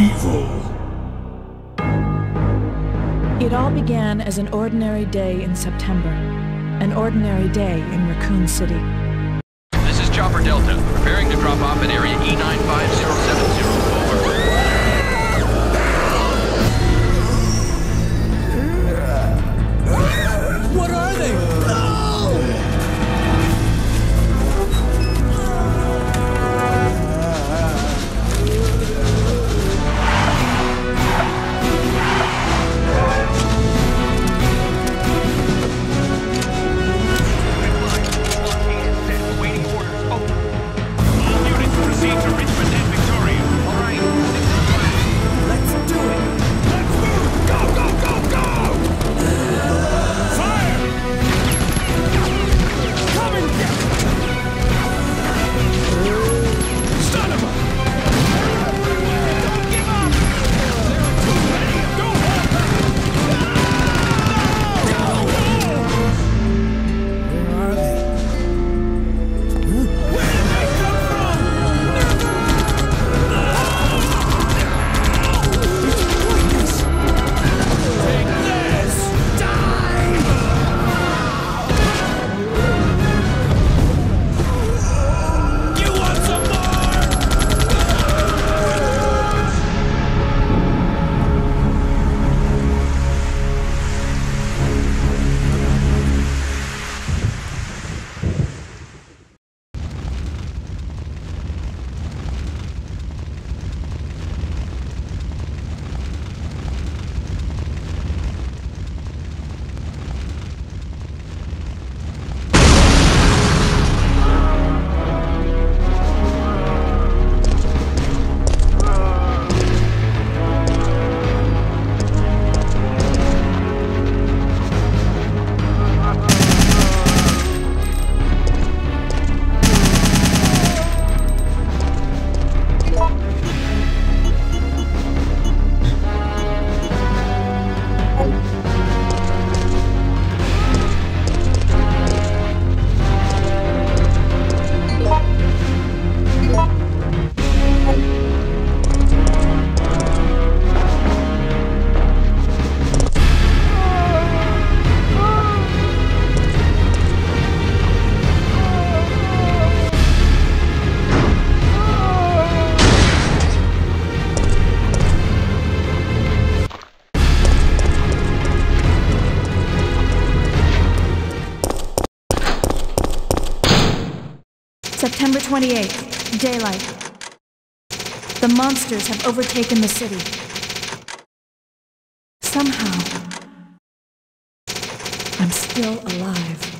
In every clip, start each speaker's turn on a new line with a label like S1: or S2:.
S1: Resident Evil.
S2: It all began as an ordinary day in September. An ordinary day in Raccoon City.
S3: This is Chopper Delta, preparing to drop off at area E95070.
S2: September 28th, daylight. The monsters have overtaken the city. Somehow, I'm still alive.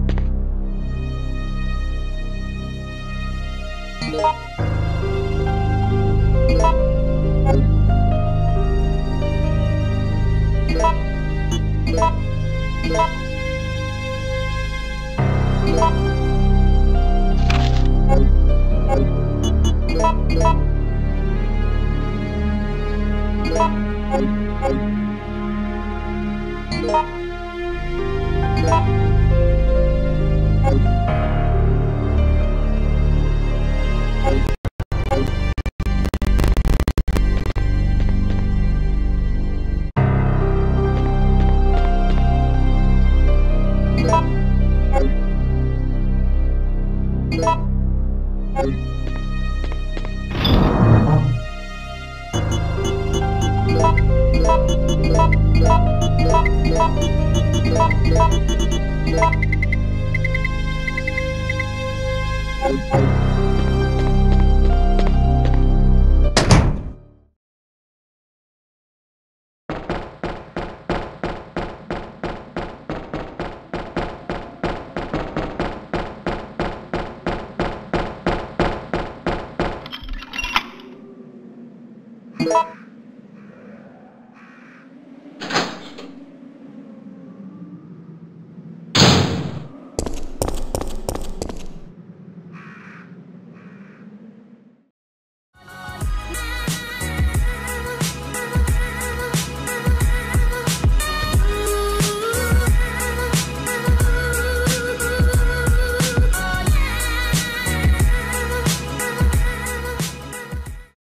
S1: Yeah.